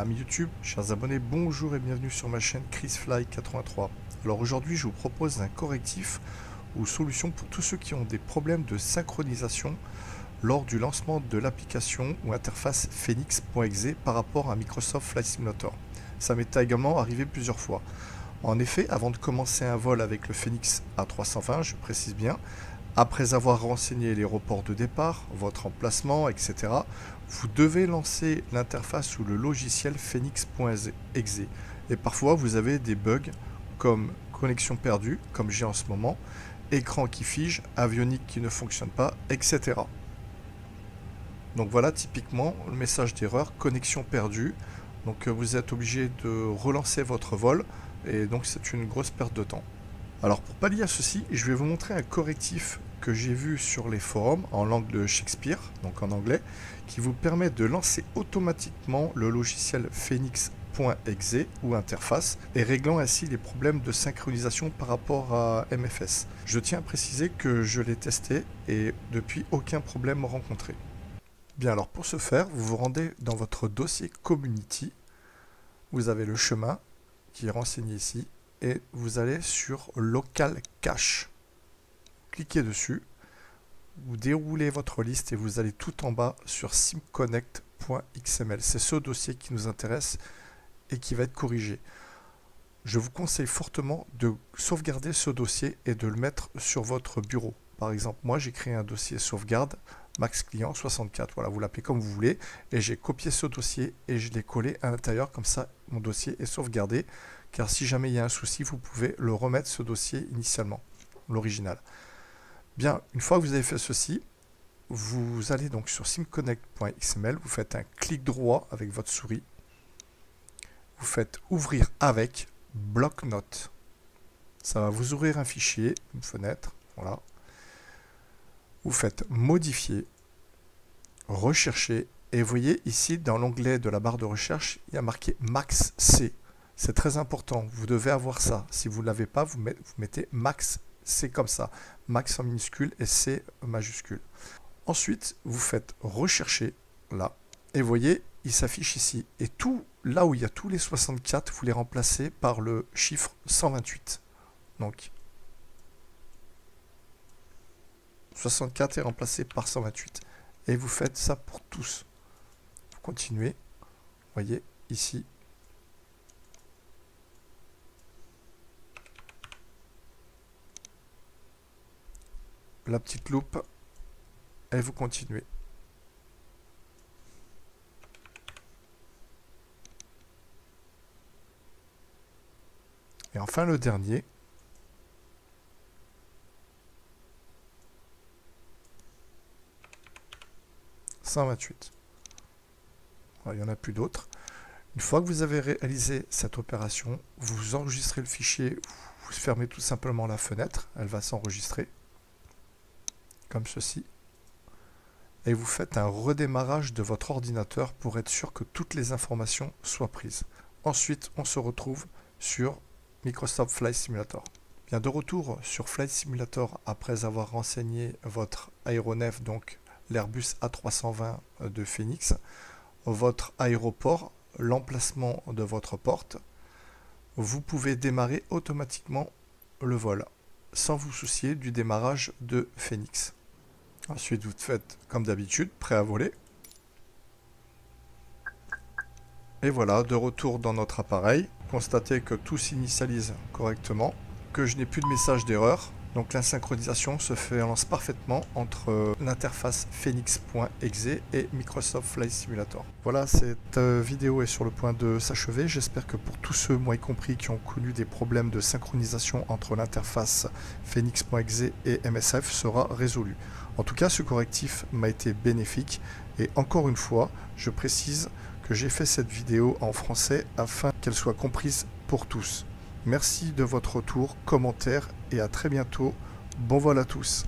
Amis YouTube, chers abonnés, bonjour et bienvenue sur ma chaîne ChrisFly83. Alors aujourd'hui, je vous propose un correctif ou solution pour tous ceux qui ont des problèmes de synchronisation lors du lancement de l'application ou interface Phoenix.exe par rapport à Microsoft Flight Simulator. Ça m'est également arrivé plusieurs fois. En effet, avant de commencer un vol avec le Phoenix A320, je précise bien, après avoir renseigné les reports de départ, votre emplacement, etc., vous devez lancer l'interface ou le logiciel phoenix.exe. Et parfois, vous avez des bugs comme connexion perdue, comme j'ai en ce moment, écran qui fige, avionique qui ne fonctionne pas, etc. Donc voilà typiquement le message d'erreur, connexion perdue. Donc euh, vous êtes obligé de relancer votre vol et donc c'est une grosse perte de temps. Alors pour pallier à ceci, je vais vous montrer un correctif que j'ai vu sur les forums en langue de Shakespeare, donc en anglais, qui vous permet de lancer automatiquement le logiciel Phoenix.exe ou interface et réglant ainsi les problèmes de synchronisation par rapport à MFS. Je tiens à préciser que je l'ai testé et depuis aucun problème rencontré. Bien alors pour ce faire, vous vous rendez dans votre dossier Community, vous avez le chemin qui est renseigné ici et vous allez sur Local Cache. Cliquez dessus, vous déroulez votre liste et vous allez tout en bas sur simconnect.xml. C'est ce dossier qui nous intéresse et qui va être corrigé. Je vous conseille fortement de sauvegarder ce dossier et de le mettre sur votre bureau. Par exemple, moi j'ai créé un dossier sauvegarde max client 64. Voilà, vous l'appelez comme vous voulez. Et j'ai copié ce dossier et je l'ai collé à l'intérieur. Comme ça, mon dossier est sauvegardé car si jamais il y a un souci, vous pouvez le remettre ce dossier initialement, l'original. Bien, une fois que vous avez fait ceci, vous allez donc sur simconnect.xml, vous faites un clic droit avec votre souris, vous faites ouvrir avec bloc-notes. Ça va vous ouvrir un fichier, une fenêtre, voilà. Vous faites modifier, rechercher, et vous voyez ici dans l'onglet de la barre de recherche, il y a marqué max C. C'est très important, vous devez avoir ça. Si vous ne l'avez pas, vous, mettez max, c'est comme ça. Max en minuscule et C majuscule. Ensuite, vous faites rechercher, là, et voyez, il s'affiche ici. Et tout, là où il y a tous les 64, vous les remplacez par le chiffre 128. Donc, 64 est remplacé par 128. Et vous faites ça pour tous. Vous continuez. Voyez, ici, la petite loupe et vous continuez. Et enfin le dernier. « 128. il n'y en a plus d'autres. Une fois que vous avez réalisé cette opération, vous enregistrez le fichier, vous fermez tout simplement la fenêtre, elle va s'enregistrer comme ceci. Et vous faites un redémarrage de votre ordinateur pour être sûr que toutes les informations soient prises. Ensuite, on se retrouve sur Microsoft Flight Simulator. Bien de retour sur Flight Simulator après avoir renseigné votre aéronef, donc l'Airbus A320 de Phoenix, votre aéroport, l'emplacement de votre porte, vous pouvez démarrer automatiquement le vol sans vous soucier du démarrage de Phoenix. Ensuite, vous faites comme d'habitude, prêt à voler. Et voilà, de retour dans notre appareil. Constatez que tout s'initialise correctement, que je n'ai plus de message d'erreur. Donc la synchronisation se fait lance parfaitement entre euh, l'interface phoenix.exe et Microsoft Flight Simulator. Voilà, cette euh, vidéo est sur le point de s'achever. J'espère que pour tous ceux, moi y compris, qui ont connu des problèmes de synchronisation entre l'interface phoenix.exe et MSF sera résolu. En tout cas, ce correctif m'a été bénéfique et encore une fois, je précise que j'ai fait cette vidéo en français afin qu'elle soit comprise pour tous. Merci de votre retour, commentaire et à très bientôt. Bon vol à tous.